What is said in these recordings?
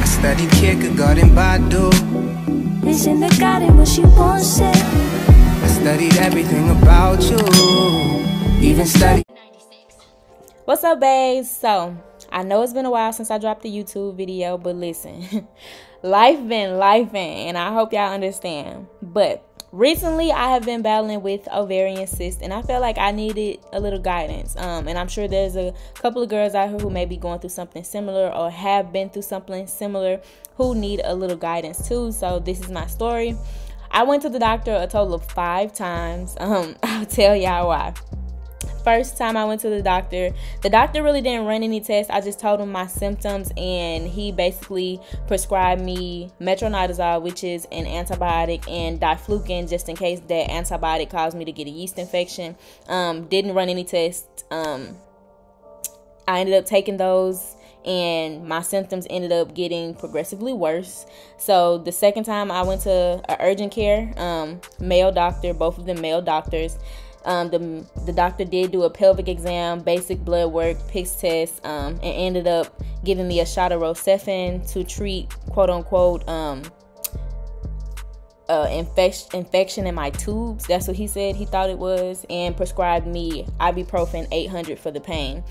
I studied Kierkegaard and Badu. Listen to God and what she wants it. I studied everything about you. Even studied. What's up, babes? So, I know it's been a while since I dropped the YouTube video, but listen, life been life and I hope y'all understand. But recently i have been battling with ovarian cyst and i felt like i needed a little guidance. Um, and i'm sure there's a couple of girls out here who may be going through something similar or have been through something similar who need a little guidance too. So this is my story. I went to the doctor a total of five times. Um, i'll tell y'all why first time I went to the doctor, the doctor really didn't run any tests. I just told him my symptoms, and he basically prescribed me metronidazole, which is an antibiotic, and diflucan, just in case that antibiotic caused me to get a yeast infection. Um, didn't run any tests. Um, I ended up taking those and my symptoms ended up getting progressively worse. So the second time I went to urgent care, um, male doctor, both of them male doctors, um, the, the doctor did do a pelvic exam, basic blood work, PICS test, um, and ended up giving me a shot of Rocephin to treat quote unquote um, uh, infection infection in my tubes. That's what he said he thought it was, and prescribed me ibuprofen 800 for the pain.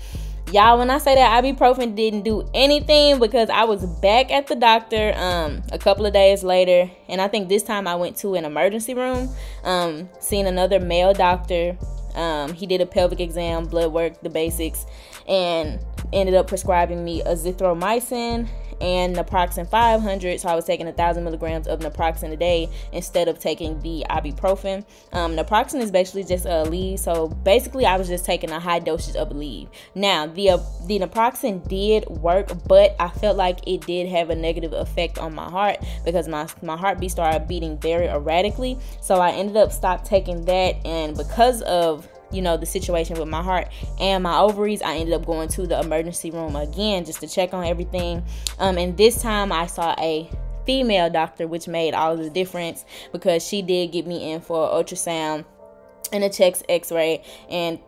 Y'all, when I say that ibuprofen didn't do anything because I was back at the doctor um, a couple of days later, and I think this time I went to an emergency room, um, seeing another male doctor. Um, he did a pelvic exam, blood work, the basics, and ended up prescribing me azithromycin and naproxen 500 so i was taking a thousand milligrams of naproxen a day instead of taking the ibuprofen. Um, naproxen is basically just Aleve. So basically i was just taking a high dosage of Aleve. Now the uh, the naproxen did work but i felt like it did have a negative effect on my heart because my my heartbeat started beating very erratically. So i ended up stopped taking that. And because of you know the situation with my heart and my ovaries i ended up going to the emergency room again just to check on everything. Um, and this time i saw a female doctor which made all the difference because she did get me in for ultrasound and a chest x-ray. And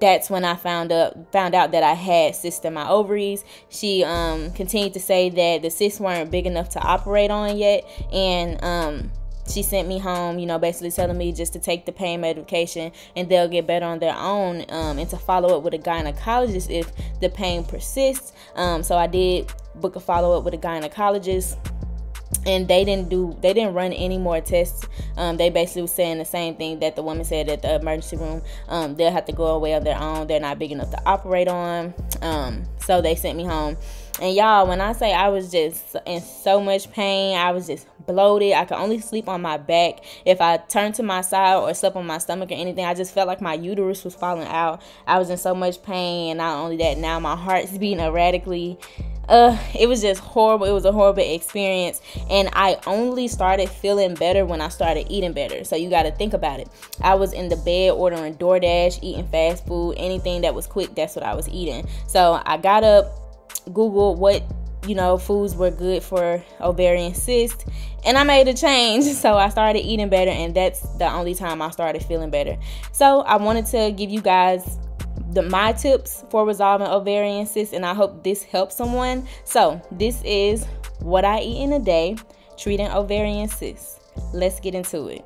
that's when I found out found out that I had cysts in my ovaries. She um, continued to say that the cysts weren't big enough to operate on yet, and um, she sent me home, you know, basically telling me just to take the pain medication and they'll get better on their own um, and to follow up with a gynecologist if the pain persists. Um, so I did book a follow up with a gynecologist and they didn't do they didn't run any more tests. Um, they basically were saying the same thing that the woman said at the emergency room. Um, they'll have to go away on their own. They're not big enough to operate on. Um, so they sent me home. And y'all when i say i was just in so much pain i was just bloated. I could only sleep on my back. If i turned to my side or slept on my stomach or anything i just felt like my uterus was falling out. I was in so much pain. And not only that now my heart's beating erratically uh, it was just horrible. It was a horrible experience. And I only started feeling better when I started eating better. So you got to think about it. I was in the bed ordering DoorDash, eating fast food, anything that was quick, that's what I was eating. So I got up, Googled what you know foods were good for ovarian cyst and i made a change so i started eating better and that's the only time i started feeling better so i wanted to give you guys the my tips for resolving ovarian cysts and I hope this helps someone. So, this is what I eat in a day treating ovarian cysts. Let's get into it.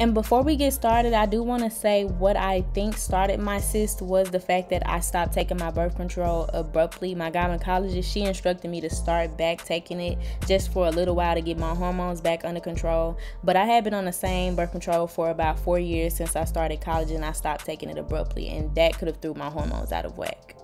And before we get started, I do want to say what I think started my cyst was the fact that I stopped taking my birth control abruptly. My gynecologist, she instructed me to start back taking it just for a little while to get my hormones back under control. But I had been on the same birth control for about four years since I started college and I stopped taking it abruptly. And that could have threw my hormones out of whack.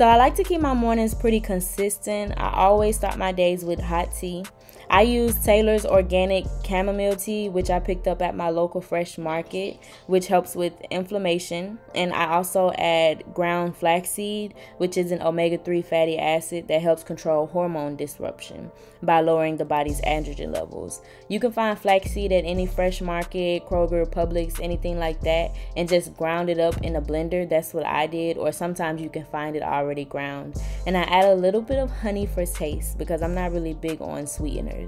So I like to keep my mornings pretty consistent. I always start my days with hot tea. I use Taylor's organic chamomile tea, which I picked up at my local fresh market, which helps with inflammation. And I also add ground flaxseed, which is an omega 3 fatty acid that helps control hormone disruption by lowering the body's androgen levels. You can find flaxseed at any fresh market, Kroger, Publix, anything like that, and just ground it up in a blender. That's what I did, or sometimes you can find it already ground. And I add a little bit of honey for taste because I'm not really big on sweeteners.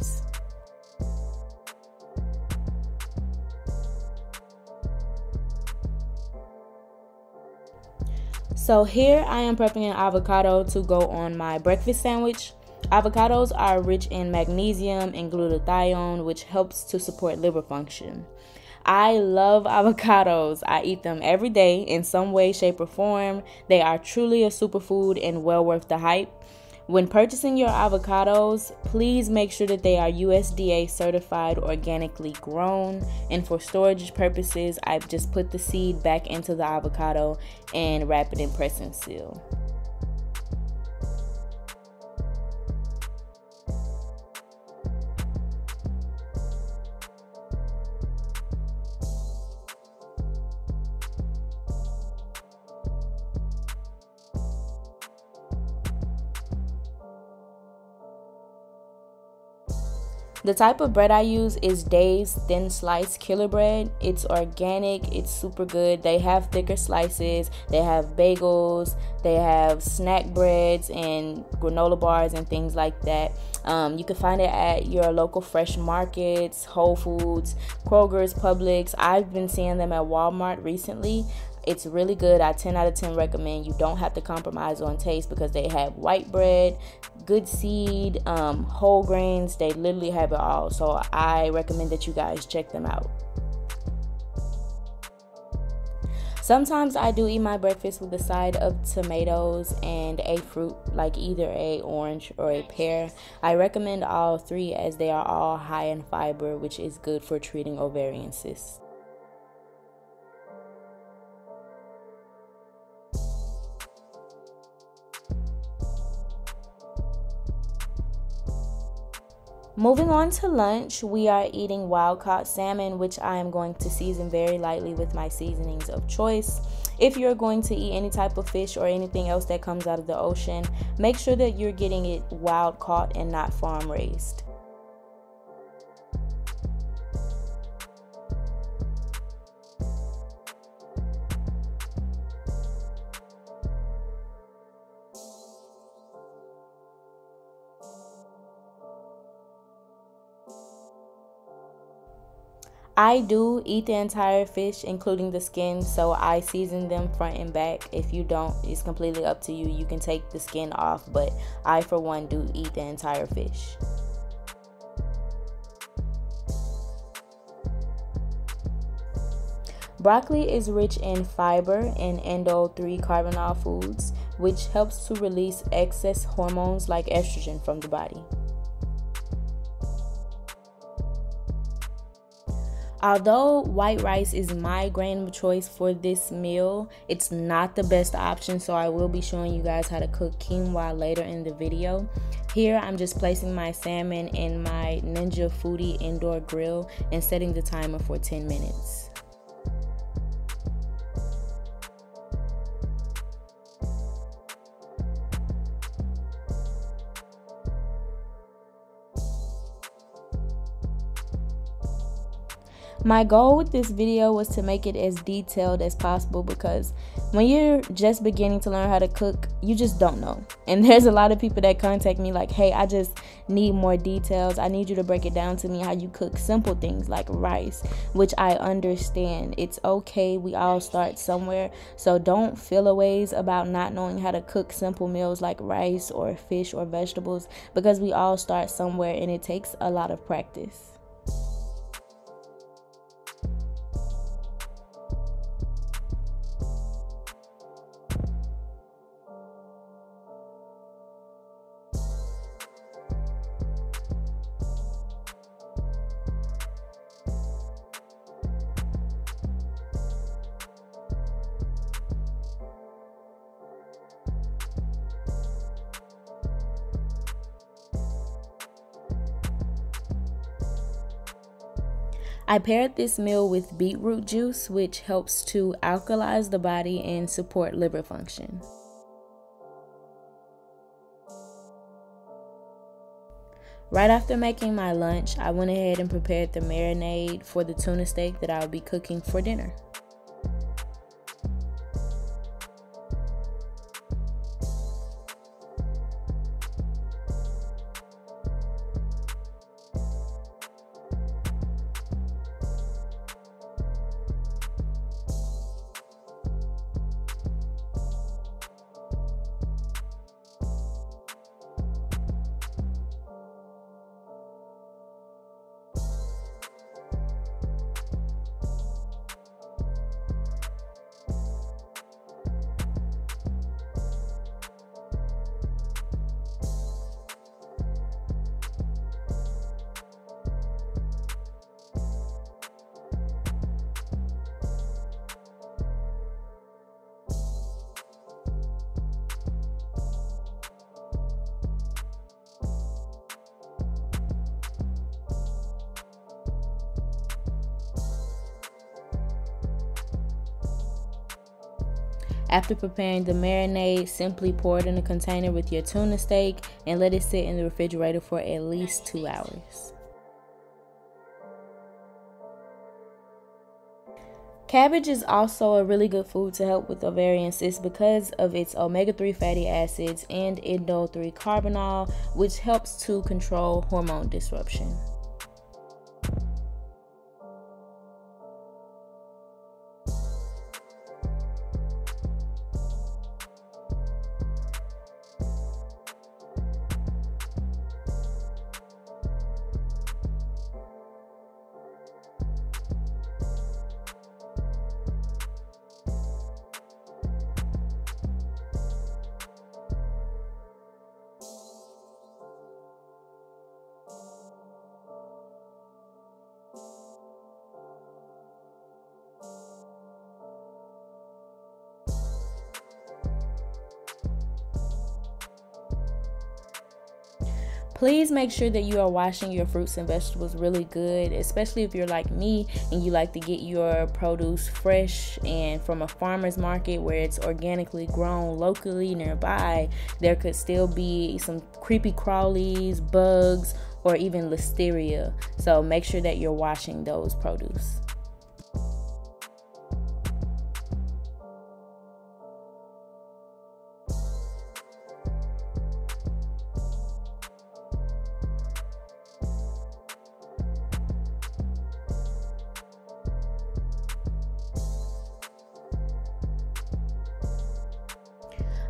So here I am prepping an avocado to go on my breakfast sandwich. Avocados are rich in magnesium and glutathione, which helps to support liver function. I love avocados. I eat them every day in some way, shape, or form. They are truly a superfood and well worth the hype. When purchasing your avocados, please make sure that they are USDA certified organically grown. And for storage purposes, I've just put the seed back into the avocado and wrap it in press and seal. The type of bread I use is Dave's Thin Slice Killer Bread. It's organic, it's super good. They have thicker slices, they have bagels, they have snack breads and granola bars and things like that. Um, you can find it at your local fresh markets, Whole Foods, Kroger's, Publix. I've been seeing them at Walmart recently. It's really good. I 10 out of 10 recommend. You don't have to compromise on taste because they have white bread, good seed, um, whole grains. They literally have it all. So I recommend that you guys check them out. Sometimes I do eat my breakfast with a side of tomatoes and a fruit like either a orange or a pear. I recommend all three as they are all high in fiber, which is good for treating ovarian cysts. Moving on to lunch, we are eating wild caught salmon, which I am going to season very lightly with my seasonings of choice. If you're going to eat any type of fish or anything else that comes out of the ocean, make sure that you're getting it wild caught and not farm raised. I do eat the entire fish, including the skin, so I season them front and back. If you don't, it's completely up to you. You can take the skin off, but I, for one, do eat the entire fish. Broccoli is rich in fiber and indole 3 carbinol foods, which helps to release excess hormones like estrogen from the body. Although white rice is my grain of choice for this meal, it's not the best option, so I will be showing you guys how to cook quinoa later in the video. Here, I'm just placing my salmon in my Ninja Foodi indoor grill and setting the timer for 10 minutes. My goal with this video was to make it as detailed as possible because when you're just beginning to learn how to cook, you just don't know. And there's a lot of people that contact me like, hey, I just need more details. I need you to break it down to me how you cook simple things like rice, which I understand. It's okay. We all start somewhere. So don't feel a ways about not knowing how to cook simple meals like rice or fish or vegetables because we all start somewhere and it takes a lot of practice. I paired this meal with beetroot juice, which helps to alkalize the body and support liver function. Right after making my lunch, I went ahead and prepared the marinade for the tuna steak that I'll be cooking for dinner. After preparing the marinade, simply pour it in a container with your tuna steak and let it sit in the refrigerator for at least two hours. Cabbage is also a really good food to help with ovarian cysts because of its omega 3 fatty acids and indole 3 carbinol, which helps to control hormone disruption. Please make sure that you are washing your fruits and vegetables really good, especially if you're like me and you like to get your produce fresh and from a farmer's market where it's organically grown locally nearby. There could still be some creepy crawlies, bugs, or even listeria. So make sure that you're washing those produce.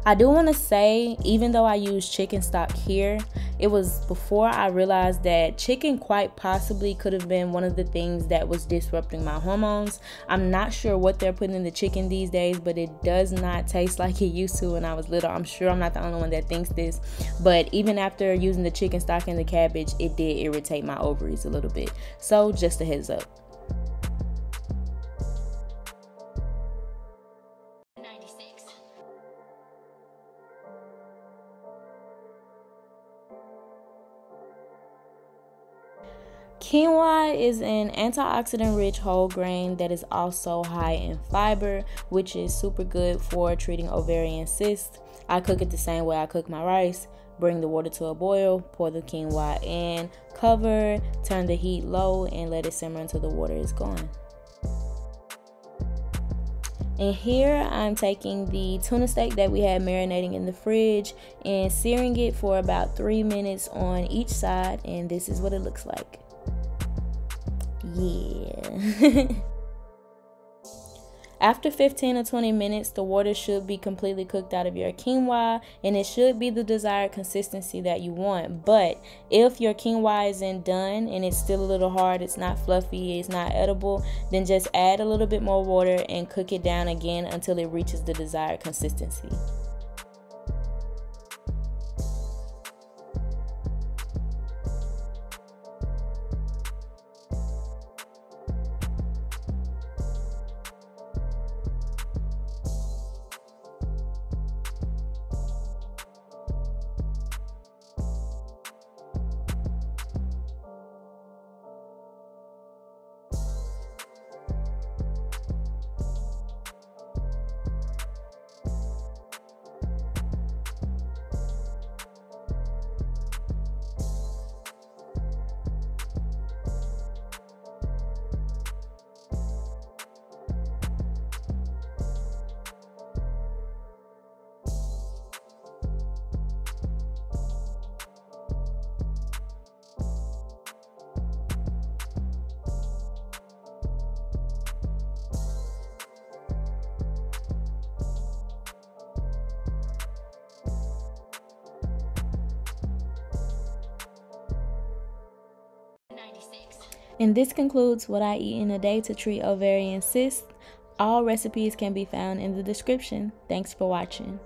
I do want to say, even though I use chicken stock here, it was before I realized that chicken quite possibly could have been one of the things that was disrupting my hormones. I'm not sure what they're putting in the chicken these days, but it does not taste like it used to when I was little. I'm sure I'm not the only one that thinks this, but even after using the chicken stock and the cabbage, it did irritate my ovaries a little bit. So, just a heads up. Quinoa is an antioxidant rich whole grain that is also high in fiber, which is super good for treating ovarian cysts. I cook it the same way I cook my rice. Bring the water to a boil, pour the quinoa in, cover, turn the heat low, and let it simmer until the water is gone. And here I'm taking the tuna steak that we had marinating in the fridge and searing it for about three minutes on each side, and this is what it looks like. Yeah. After 15 or 20 minutes, the water should be completely cooked out of your quinoa and it should be the desired consistency that you want. But if your quinoa isn't done and it's still a little hard, it's not fluffy, it's not edible, then just add a little bit more water and cook it down again until it reaches the desired consistency. And this concludes what I eat in a day to treat ovarian cysts. All recipes can be found in the description. Thanks for watching.